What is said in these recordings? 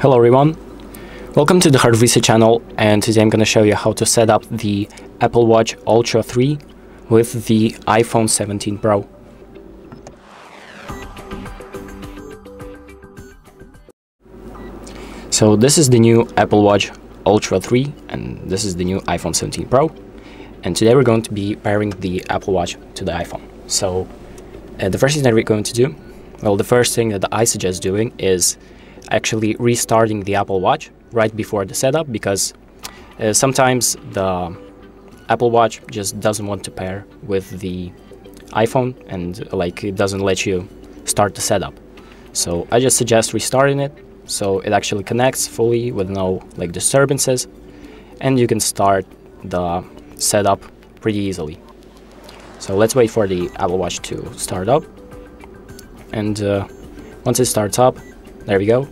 Hello everyone, welcome to the HardReset channel and today I'm going to show you how to set up the Apple Watch Ultra 3 with the iPhone 17 Pro. So this is the new Apple Watch Ultra 3 and this is the new iPhone 17 Pro and today we're going to be pairing the Apple Watch to the iPhone. So uh, the first thing that we're going to do, well the first thing that I suggest doing is actually restarting the Apple Watch right before the setup because uh, sometimes the Apple Watch just doesn't want to pair with the iPhone and like it doesn't let you start the setup. So I just suggest restarting it so it actually connects fully with no like disturbances and you can start the setup pretty easily. So let's wait for the Apple Watch to start up and uh, once it starts up there we go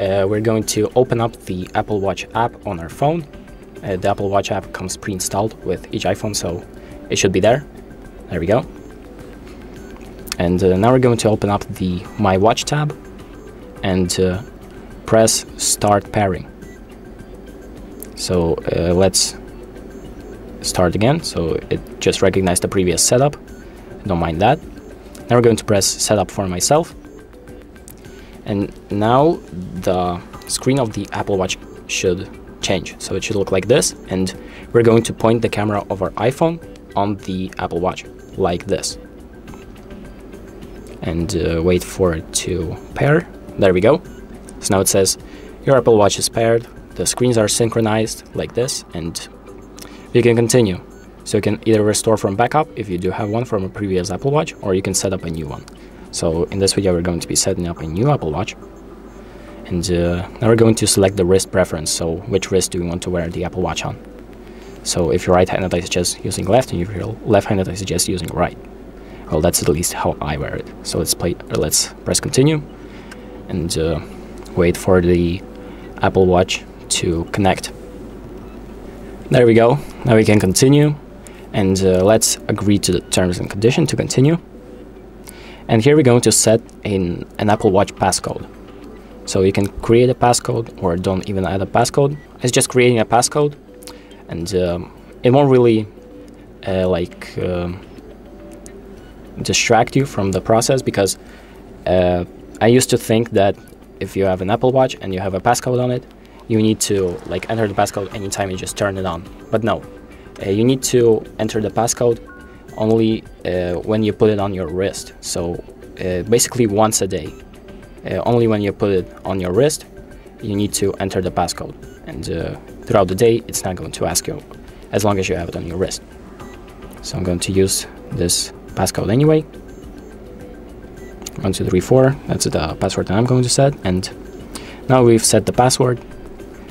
uh, we're going to open up the Apple Watch app on our phone. Uh, the Apple Watch app comes pre-installed with each iPhone so it should be there. There we go. And uh, now we're going to open up the My Watch tab and uh, press start pairing. So uh, let's start again. So it just recognized the previous setup. Don't mind that. Now we're going to press setup for myself and now the screen of the Apple Watch should change. So it should look like this. And we're going to point the camera of our iPhone on the Apple Watch like this. And uh, wait for it to pair. There we go. So now it says your Apple Watch is paired, the screens are synchronized like this, and you can continue. So you can either restore from backup if you do have one from a previous Apple Watch, or you can set up a new one. So in this video we're going to be setting up a new Apple Watch. And uh, now we're going to select the wrist preference, so which wrist do you want to wear the Apple Watch on. So if you're right-handed I suggest using left, and if you're left-handed I suggest using right. Well that's at least how I wear it. So let's play, let's press continue, and uh, wait for the Apple Watch to connect. There we go. Now we can continue and uh, let's agree to the terms and condition to continue. And here we're going to set in an Apple Watch passcode. So you can create a passcode or don't even add a passcode. It's just creating a passcode and um, it won't really uh, like uh, distract you from the process because uh, I used to think that if you have an Apple Watch and you have a passcode on it, you need to like enter the passcode anytime you just turn it on. But no, uh, you need to enter the passcode only uh, when you put it on your wrist. So uh, basically once a day. Uh, only when you put it on your wrist, you need to enter the passcode. And throughout the day, it's not going to ask you as long as you have it on your wrist. So I'm going to use this passcode anyway. 1234 that's the password that I'm going to set and now we've set the password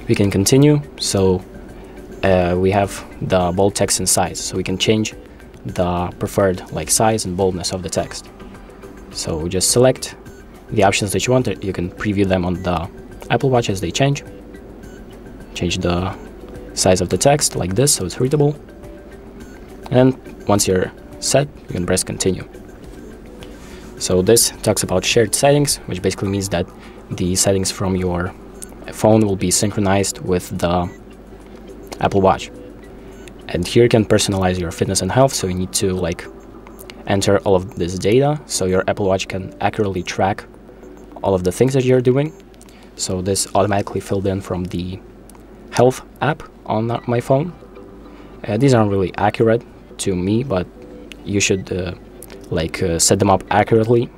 we can continue so uh, we have the bold text and size so we can change the preferred like size and boldness of the text. So just select the options that you want. You can preview them on the Apple Watch as they change. Change the size of the text like this so it's readable. And once you're set you can press continue. So this talks about shared settings, which basically means that the settings from your phone will be synchronized with the Apple Watch. And here you can personalize your fitness and health, so you need to like enter all of this data so your Apple Watch can accurately track all of the things that you're doing. So this automatically filled in from the health app on my phone. Uh, these aren't really accurate to me, but you should uh, like uh, set them up accurately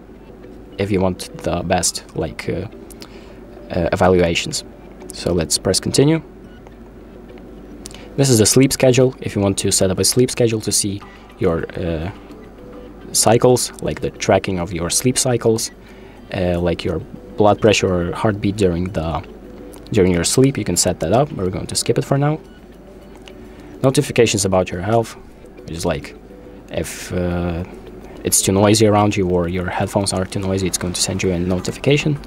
if you want the best like uh, uh, evaluations. So let's press continue. This is the sleep schedule. If you want to set up a sleep schedule to see your uh, cycles, like the tracking of your sleep cycles, uh, like your blood pressure or heartbeat during the during your sleep, you can set that up. We're going to skip it for now. Notifications about your health, which is like if uh, it's too noisy around you or your headphones are too noisy, it's going to send you a notification.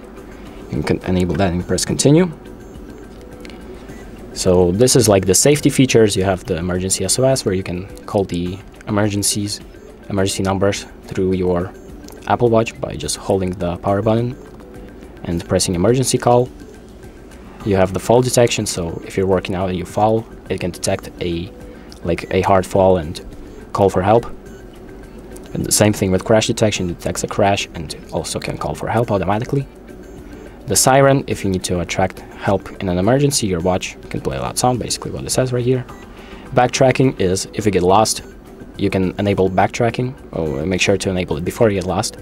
You can enable that and press continue. So this is like the safety features. You have the emergency SOS where you can call the emergencies, emergency numbers through your Apple Watch by just holding the power button and pressing emergency call. you have the fall detection. So if you're working out and you fall, it can detect a like a hard fall and call for help. And the same thing with crash detection, it detects a crash and also can call for help automatically. The siren, if you need to attract help in an emergency, your watch can play a loud sound, basically what it says right here. Backtracking is if you get lost, you can enable backtracking, or make sure to enable it before you get lost.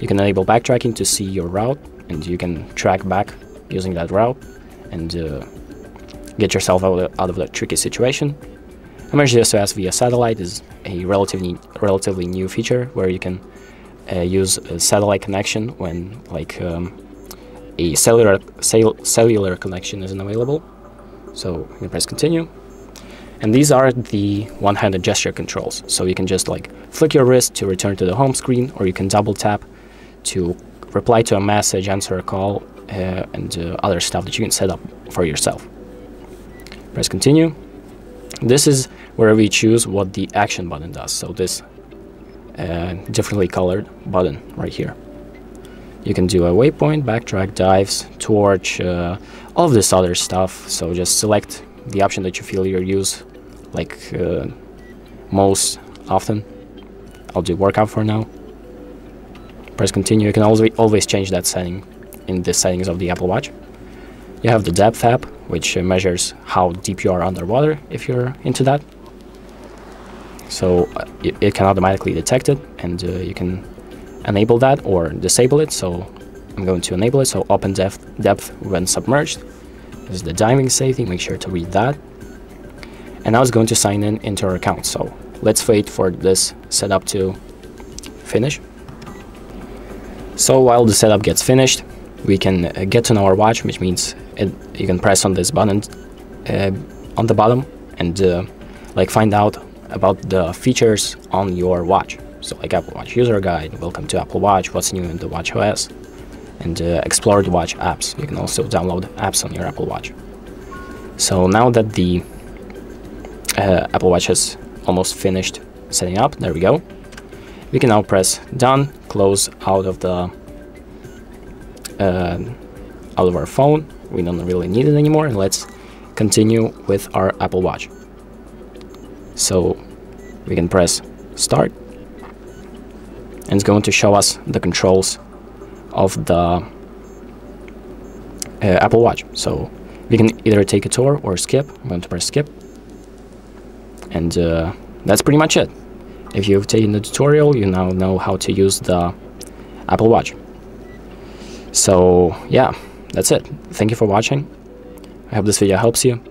You can enable backtracking to see your route, and you can track back using that route and uh, get yourself out of, out of the tricky situation. Emergency SOS via satellite is a relatively relatively new feature where you can uh, use a satellite connection when like um, a cellular cell, cellular connection isn't available. So you press continue. And these are the one-handed gesture controls. So you can just like flick your wrist to return to the home screen, or you can double tap to reply to a message, answer a call, uh, and uh, other stuff that you can set up for yourself. Press continue. This is where we choose what the action button does. So this uh, differently colored button right here. You can do a waypoint, backtrack, dives, torch, uh, all of this other stuff. So just select the option that you feel you use like uh, most often. I'll do workout for now. Press continue. You can always always change that setting in the settings of the Apple Watch. You have the depth app, which uh, measures how deep you are underwater if you're into that. So uh, it, it, can automatically detect it, and uh, you can enable that or disable it. So I'm going to enable it. So open depth, depth when submerged. This is the diving safety. Make sure to read that. And now it's going to sign in into our account. So let's wait for this setup to finish. So while the setup gets finished, we can uh, get to know our watch, which means it, you can press on this button uh, on the bottom and uh, like find out about the features on your watch. So like Apple Watch user guide, welcome to Apple Watch, what's new in the Watch OS, and uh, explore the Watch apps. You can also download apps on your Apple Watch. So now that the uh, Apple Watch has almost finished setting up, there we go. We can now press done, close out of the uh, out of our phone. We don't really need it anymore, and let's continue with our Apple Watch. So we can press start and it's going to show us the controls of the uh, Apple Watch. So we can either take a tour or skip. I'm going to press skip. And uh, that's pretty much it. If you've taken the tutorial, you now know how to use the Apple Watch. So yeah, that's it. Thank you for watching. I hope this video helps you.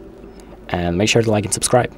And make sure to like and subscribe.